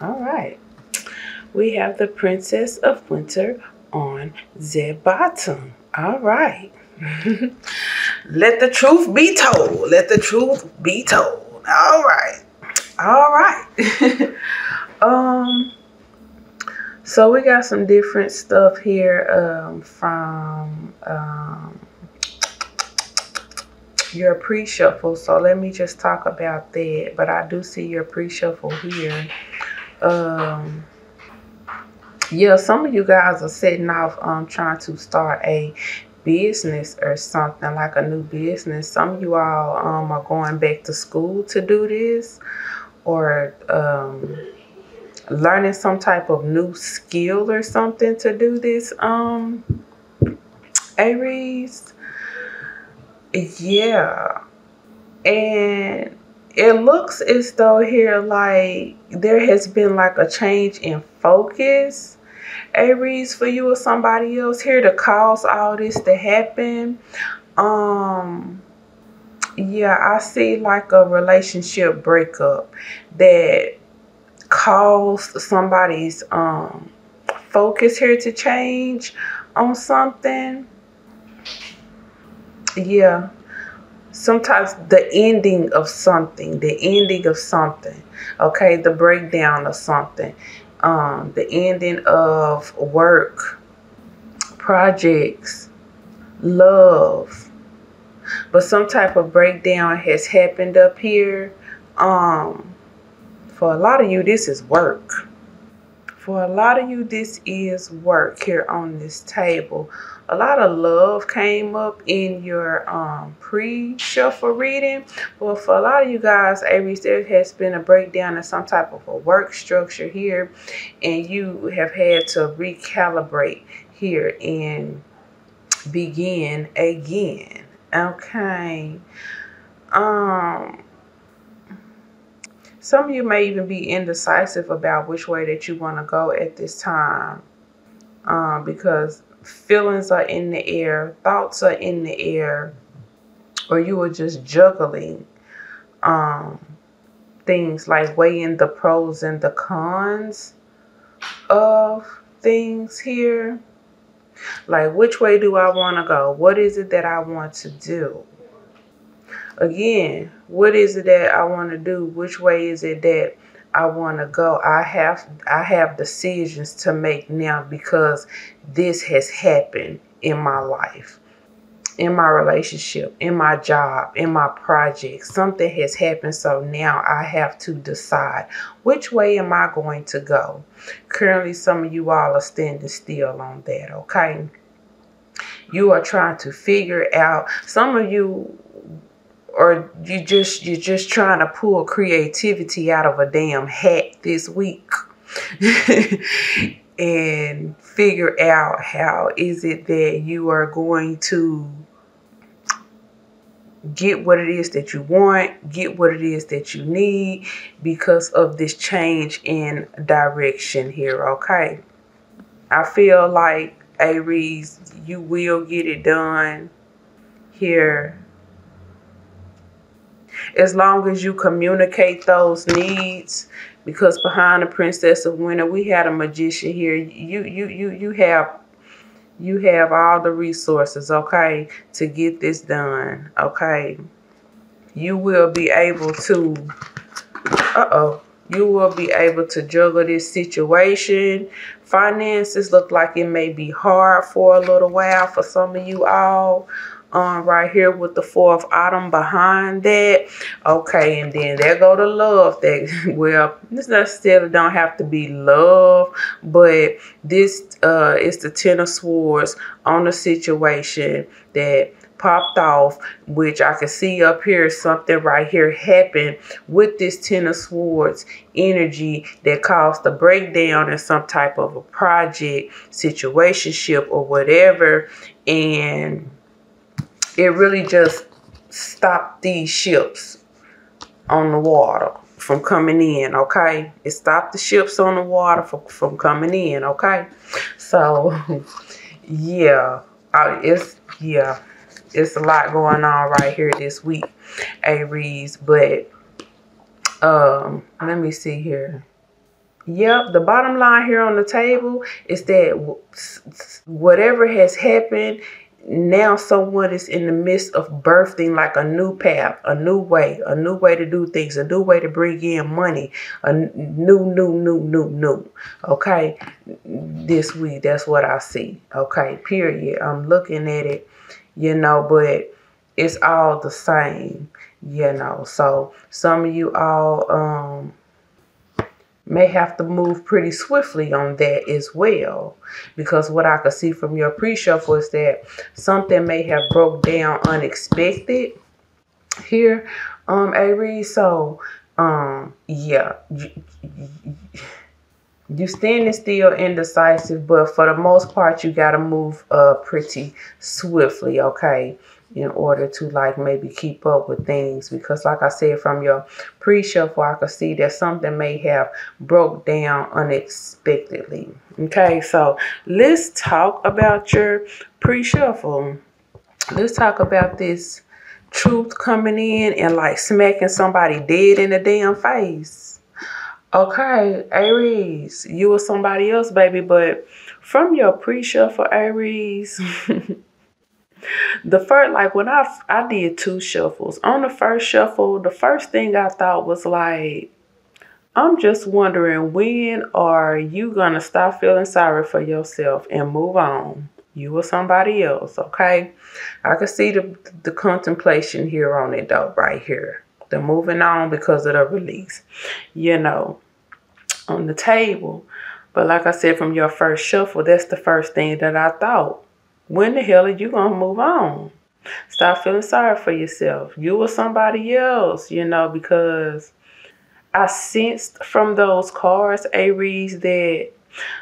All right. We have the Princess of Winter on the bottom. All right. Let the truth be told. Let the truth be told. All right. All right. um so we got some different stuff here um, from um, your pre-shuffle. So let me just talk about that. But I do see your pre-shuffle here. Um, yeah, some of you guys are setting off um, trying to start a business or something like a new business. Some of you all um, are going back to school to do this or um, learning some type of new skill or something to do this um aries yeah and it looks as though here like there has been like a change in focus aries for you or somebody else here to cause all this to happen um yeah i see like a relationship breakup that caused somebody's um, focus here to change on something. Yeah. Sometimes the ending of something, the ending of something, okay, the breakdown of something, um, the ending of work, projects, love. But some type of breakdown has happened up here. Um, for a lot of you, this is work. For a lot of you, this is work here on this table. A lot of love came up in your um, pre-shuffle reading. But for a lot of you guys, Aries, there has been a breakdown in some type of a work structure here. And you have had to recalibrate here and begin again. Okay. Um some of you may even be indecisive about which way that you want to go at this time um, because feelings are in the air, thoughts are in the air, or you are just juggling um, things like weighing the pros and the cons of things here. Like, which way do I want to go? What is it that I want to do? again, what is it that I want to do? Which way is it that I want to go? I have I have decisions to make now because this has happened in my life. In my relationship, in my job, in my project, something has happened. So now I have to decide which way am I going to go. Currently, some of you all are standing still on that, okay? You are trying to figure out, some of you or you just you're just trying to pull creativity out of a damn hat this week and figure out how is it that you are going to get what it is that you want, get what it is that you need because of this change in direction here, okay? I feel like Aries, you will get it done here as long as you communicate those needs because behind the princess of winter we had a magician here. You you you you have you have all the resources okay to get this done okay? You will be able to uh-oh you will be able to juggle this situation. Finances look like it may be hard for a little while for some of you all on right here with the fourth autumn behind that. Okay, and then there go the love that, well, this necessarily don't have to be love, but this uh, is the Ten of Swords on the situation that popped off, which I can see up here, something right here happened with this Ten of Swords energy that caused a breakdown in some type of a project, situationship, or whatever. And it really just stopped these ships on the water from coming in, okay? It stopped the ships on the water from, from coming in, okay? So, yeah, uh, it's, yeah, it's a lot going on right here this week, Aries, but, um, let me see here. Yep, the bottom line here on the table is that whatever has happened, now someone is in the midst of birthing like a new path, a new way, a new way to do things, a new way to bring in money, a new, new, new, new, new. Okay, this week, that's what I see. Okay, period. I'm looking at it, you know, but it's all the same, you know. So some of you all, um, may have to move pretty swiftly on that as well. Because what I could see from your pre-shuffle is that something may have broke down unexpected here, um, Aries. So, um, yeah, you, standing still indecisive, but for the most part, you got to move uh pretty swiftly, okay? In order to like maybe keep up with things. Because like I said from your pre-shuffle I could see that something may have broke down unexpectedly. Okay so let's talk about your pre-shuffle let's talk about this truth coming in and like smacking somebody dead in the damn face. Okay Aries you or somebody else baby but from your pre-shuffle Aries the first like when I I did two shuffles. On the first shuffle, the first thing I thought was like I'm just wondering when are you gonna stop feeling sorry for yourself and move on? You or somebody else, okay? I can see the the contemplation here on it though, right here. The moving on because of the release, you know, on the table. But like I said, from your first shuffle, that's the first thing that I thought when the hell are you going to move on? Stop feeling sorry for yourself. You or somebody else, you know, because I sensed from those cards, Aries, that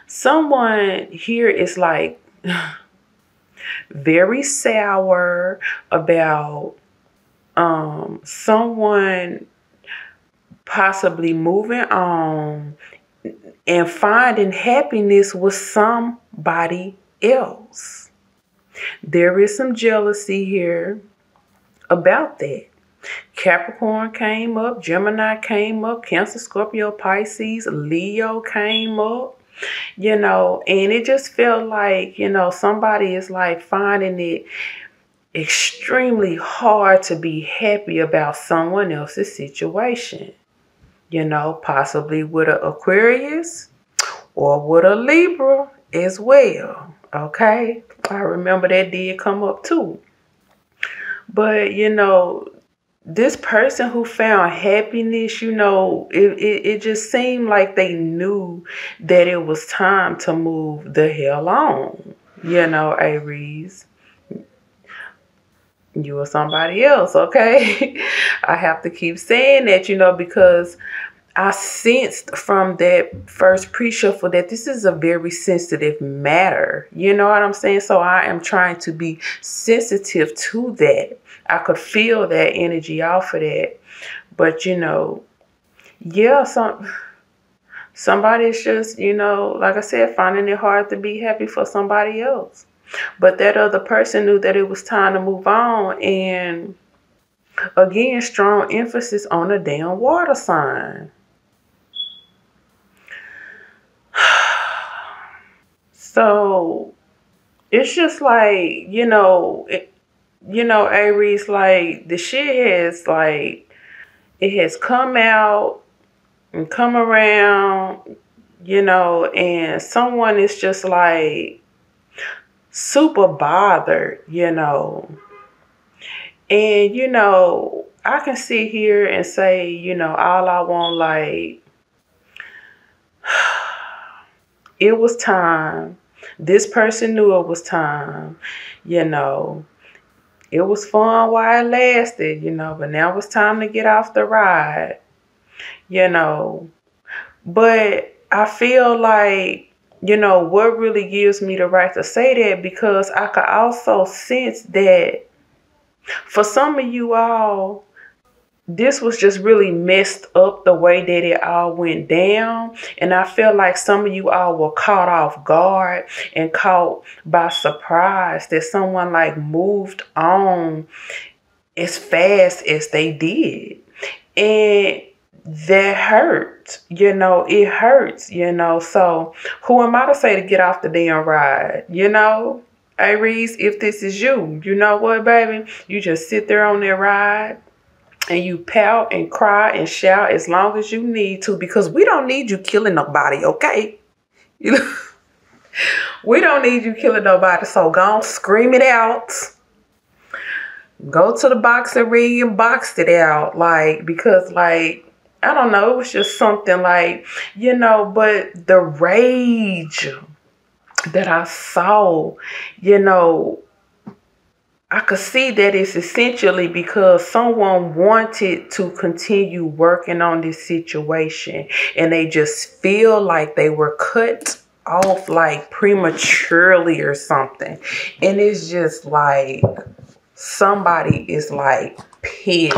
someone here is like very sour about um someone possibly moving on and finding happiness with somebody else. There is some jealousy here about that. Capricorn came up, Gemini came up, Cancer, Scorpio, Pisces, Leo came up, you know, and it just felt like, you know, somebody is like finding it extremely hard to be happy about someone else's situation. You know, possibly with an Aquarius or with a Libra as well. Okay. I remember that did come up too. But, you know, this person who found happiness, you know, it, it, it just seemed like they knew that it was time to move the hell on. You know, Aries you or somebody else, okay? I have to keep saying that, you know, because I sensed from that first pre shuffle that this is a very sensitive matter. You know what I'm saying? So I am trying to be sensitive to that. I could feel that energy off of that. But you know, yeah, some somebody's just, you know, like I said, finding it hard to be happy for somebody else. But that other person knew that it was time to move on and again strong emphasis on a damn water sign. So it's just like, you know, it, you know, Aries, like the shit has like, it has come out and come around, you know, and someone is just like super bothered, you know. And, you know, I can sit here and say, you know, all I want, like, it was time this person knew it was time, you know. It was fun while it lasted, you know, but now it's time to get off the ride, you know. But I feel like, you know, what really gives me the right to say that because I could also sense that for some of you all, this was just really messed up the way that it all went down. And I feel like some of you all were caught off guard and caught by surprise that someone like moved on as fast as they did. And that hurt. You know, it hurts, you know. So who am I to say to get off the damn ride? You know? Aries, if this is you, you know what, baby? You just sit there on that ride and you pout and cry and shout as long as you need to because we don't need you killing nobody, okay? You know? we don't need you killing nobody, so go on, scream it out. Go to the boxing ring and box it out, like, because, like, I don't know, it was just something like, you know, but the rage that I saw, you know, I could see that it's essentially because someone wanted to continue working on this situation and they just feel like they were cut off like prematurely or something. And it's just like somebody is like pissed,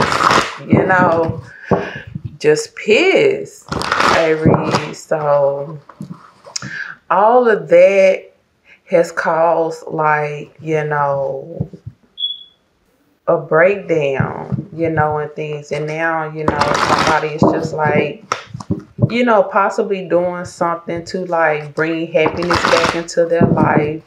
you know, just pissed, Aries. So all of that has caused like, you know, a breakdown, you know, and things. And now, you know, somebody is just like, you know, possibly doing something to like bring happiness back into their life.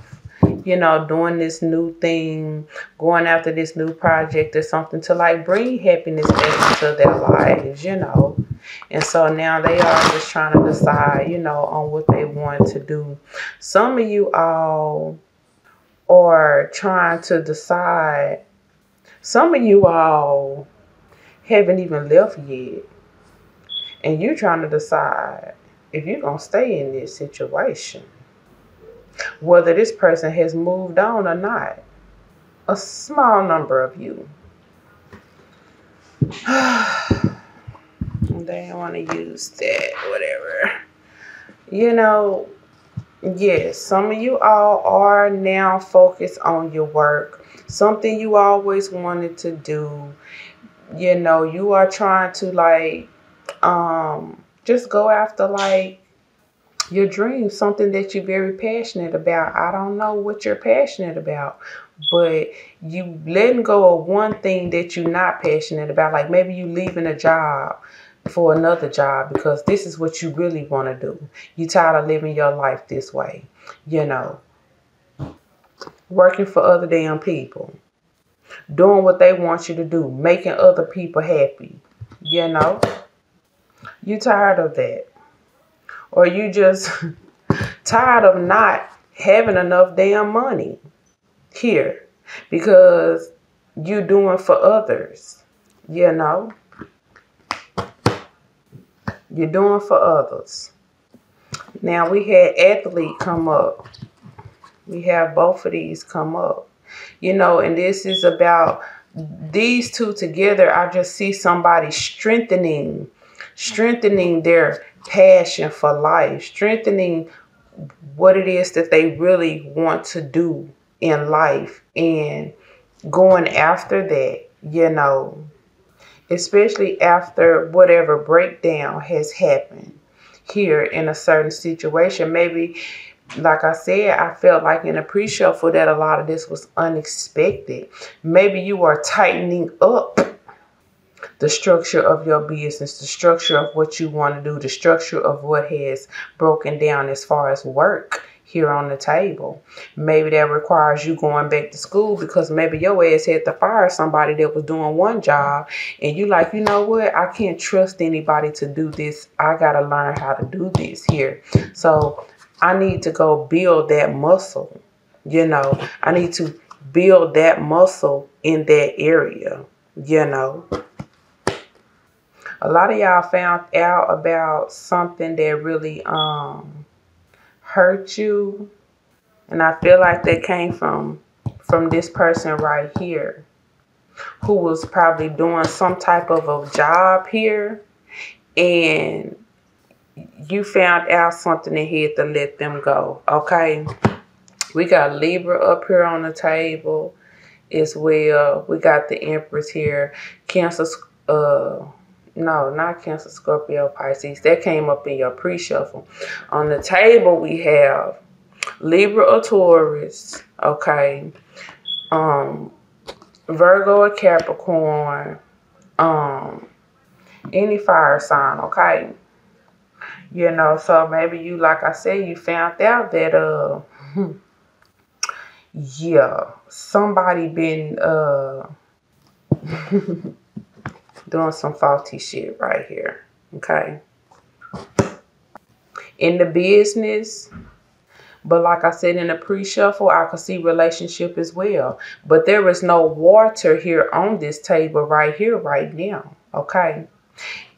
You know, doing this new thing, going after this new project or something to like bring happiness back into their lives, you know. And so now they are just trying to decide, you know, on what they want to do. Some of you all are trying to decide some of you all haven't even left yet. And you're trying to decide if you're going to stay in this situation. Whether this person has moved on or not. A small number of you. they want to use that, whatever. You know, yes, some of you all are now focused on your work something you always wanted to do. You know, you are trying to like um just go after like your dreams, something that you're very passionate about. I don't know what you're passionate about, but you letting go of one thing that you're not passionate about. Like maybe you leaving a job for another job because this is what you really want to do. You tired of living your life this way, you know working for other damn people, doing what they want you to do, making other people happy. You know, you tired of that, or you just tired of not having enough damn money here because you're doing for others. You know, you're doing for others. Now we had athlete come up we have both of these come up. You know, and this is about these two together. I just see somebody strengthening, strengthening their passion for life, strengthening what it is that they really want to do in life and going after that, you know, especially after whatever breakdown has happened here in a certain situation. Maybe like I said, I felt like in a pre-shuffle that a lot of this was unexpected. Maybe you are tightening up the structure of your business, the structure of what you want to do, the structure of what has broken down as far as work here on the table. Maybe that requires you going back to school because maybe your ass had to fire somebody that was doing one job and you like, you know what? I can't trust anybody to do this. I got to learn how to do this here. So I need to go build that muscle. You know, I need to build that muscle in that area. You know, a lot of y'all found out about something that really um hurt you, and I feel like they came from from this person right here who was probably doing some type of a job here and you found out something and had to let them go. Okay. We got Libra up here on the table as well. We got the Empress here. Cancer, uh, no, not Cancer, Scorpio, Pisces. That came up in your pre-shuffle. On the table, we have Libra or Taurus. Okay. Um, Virgo or Capricorn. Um, any fire sign, okay? You know, so maybe you, like I said, you found out that, uh, yeah, somebody been, uh, doing some faulty shit right here, okay? In the business, but like I said in the pre-shuffle, I could see relationship as well. But there is no water here on this table right here, right now. Okay.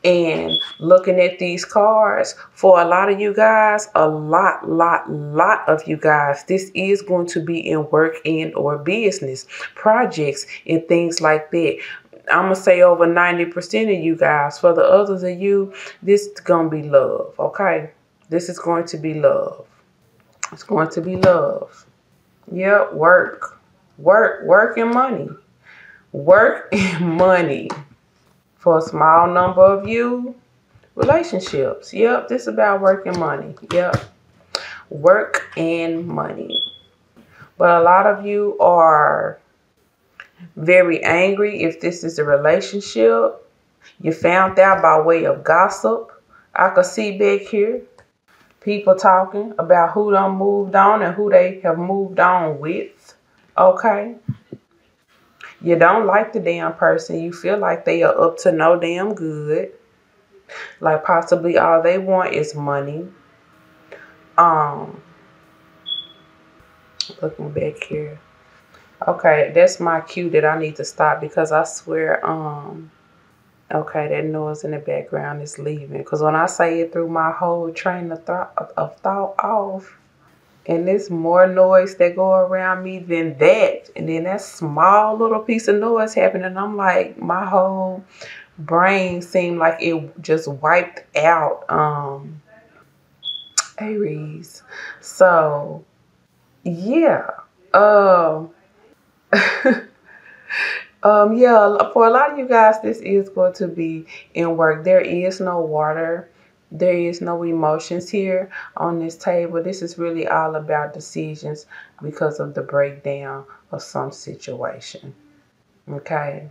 And looking at these cards, for a lot of you guys, a lot, lot, lot of you guys, this is going to be in work and or business, projects and things like that. I'm to say over 90% of you guys. For the others of you, this is to be love, okay? This is going to be love. It's going to be love. Yep, work. Work, work and money. Work and money. For a small number of you, relationships. Yep, this is about work and money. Yep. Work and money. But a lot of you are very angry if this is a relationship. You found out by way of gossip. I could see back here people talking about who done moved on and who they have moved on with. Okay. You don't like the damn person. You feel like they are up to no damn good. Like possibly all they want is money. Um looking back here. Okay, that's my cue that I need to stop because I swear um Okay, that noise in the background is leaving. Because when I say it through my whole train of, th- of thought off, and there's more noise that go around me than that. And then that small little piece of noise happening. I'm like, my whole brain seemed like it just wiped out um Aries. So yeah. Um Um, yeah, for a lot of you guys, this is going to be in work. There is no water. There is no emotions here on this table. This is really all about decisions because of the breakdown of some situation. Okay.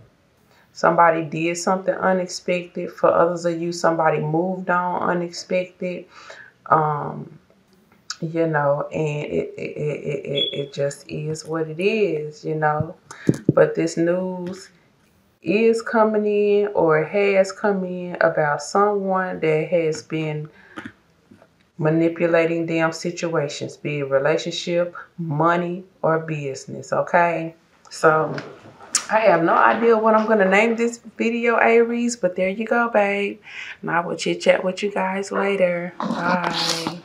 Somebody did something unexpected. For others of you, somebody moved on unexpected. Um, you know, and it, it, it, it, it just is what it is, you know. But this news is coming in or has come in about someone that has been manipulating damn situations, be it relationship, money, or business, okay? So I have no idea what I'm going to name this video, Aries, but there you go, babe. And I will chit-chat with you guys later. Bye.